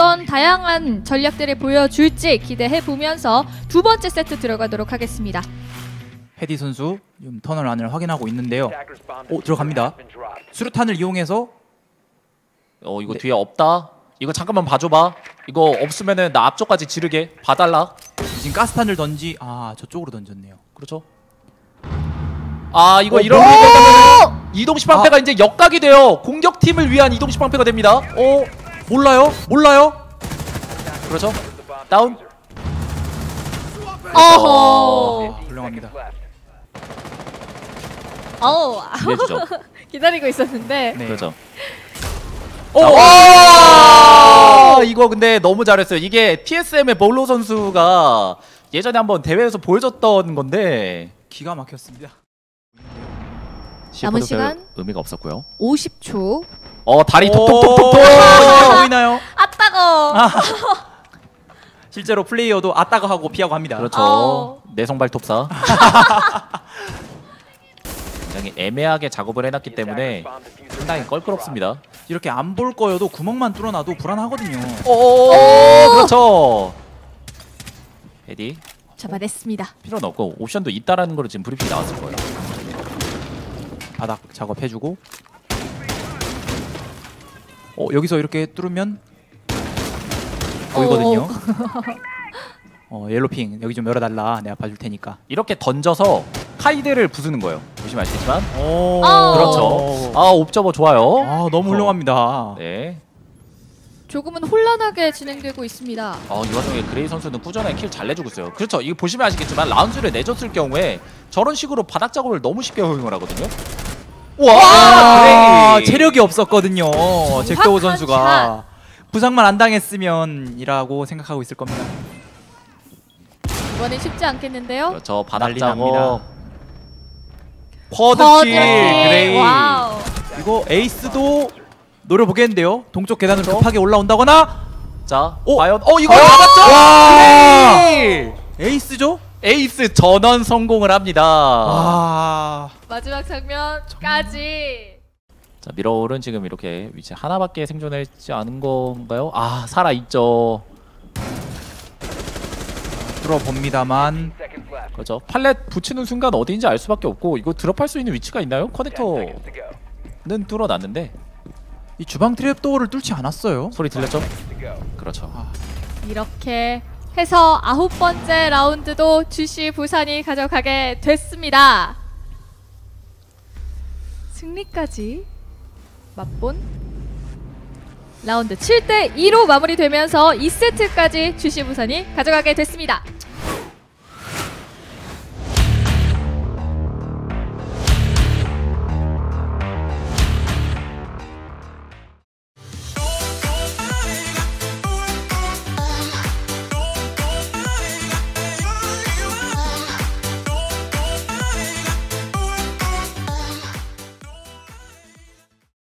다양한 전략들을 보여줄지 기대해 보면서 두 번째 세트 들어가도록 하겠습니다. 헤디 선수 지금 터널 안을 확인하고 있는데요. 오 들어갑니다. 수류탄을 이용해서 어 이거 네. 뒤에 없다. 이거 잠깐만 봐줘봐. 이거 없으면은 나 앞쪽까지 지르게 봐달라. 지금 가스탄을 던지 아 저쪽으로 던졌네요. 그렇죠. 아 이거 어, 이런 뭐? 거 이동식 방패가 이제 역각이 돼요. 공격팀을 위한 이동식 방패가 됩니다. 어 몰라요 몰라요. 그렇죠. 다운. 어허. 아, 훌륭합니다. 어우 이해주죠. 기다리고 있었는데 네. 그렇죠. 오! 아, 이거 근데 너무 잘했어요. 이게 TSM의 볼로 선수가 예전에 한번 대회에서 보여줬던 건데 기가 막혔습니다. 남은 시간? 의미가 없었고요. 50초. 어 다리 오, 톡톡톡톡톡. 보이나요? 보이나요? 아 따거. 실제로 플레이어도 아따가 하고 피하고 합니다. 그렇죠. 어. 내성발 톱사. 굉장히 애매하게 작업을 해놨기 때문에 상당히 껄끄럽습니다. 이렇게 안 볼 거여도 구멍만 뚫어놔도 불안하거든요. 오, 그렇죠. 헤디 잡아냈습니다. 필요는 없고 옵션도 있다라는 거로 지금 브리핑이 나왔을 거예요. 바닥 작업해주고. 어 여기서 이렇게 뚫으면 보이거든요. 어 yellow ping 여기 좀 열어달라. 내가 봐줄 테니까. 이렇게 던져서 카이드를 부수는 거예요. 보시면 아시겠지만. 오 어. 그렇죠. 아 옵저버 좋아요. 아 너무 훌륭합니다. 네. 조금은 혼란하게 진행되고 있습니다. 어, 이 와중에 그레이 선수는 꾸준하게 kill 잘 내주고 있어요. 그렇죠. 이거 보시면 아시겠지만 라운드를 내줬을 경우에 저런 식으로 바닥 작업을 너무 쉽게 허용을 하거든요. 와 아, 그레이. 체력이 없었거든요. 잭도우 선수가 부상만 안 당했으면이라고 생각하고 있을 겁니다. 이번엔 쉽지 않겠는데요. 그렇죠. 바닥 작업. quad kill quad kill. 그레이. 와우. 이거 에이스도 노려보겠는데요. 동쪽 계단으로 그렇죠. 급하게 올라온다거나. 자, 오. 과연 어 이거 어? 잡았죠? 와! 그레이. 에이스죠? 에이스 전원 성공을 합니다. 아. 마지막 장면까지. 자, 미러올은 지금 이렇게 위치 하나밖에 생존했지 않은 건가요? 아, 살아 있죠. 들어봅니다만 그렇죠. 팔렛 붙이는 순간 어디인지 알 수밖에 없고 이거 드롭할 수 있는 위치가 있나요? 커넥터는 뚫어놨는데 이 주방 트랩도어를 뚫지 않았어요. 소리 들렸죠? 그렇죠. 이렇게 해서 아홉 번째 라운드도 주시 부산이 가져가게 됐습니다. 승리까지 맛본 라운드 7대 2로 마무리되면서 2세트까지 주시 부산이 가져가게 됐습니다.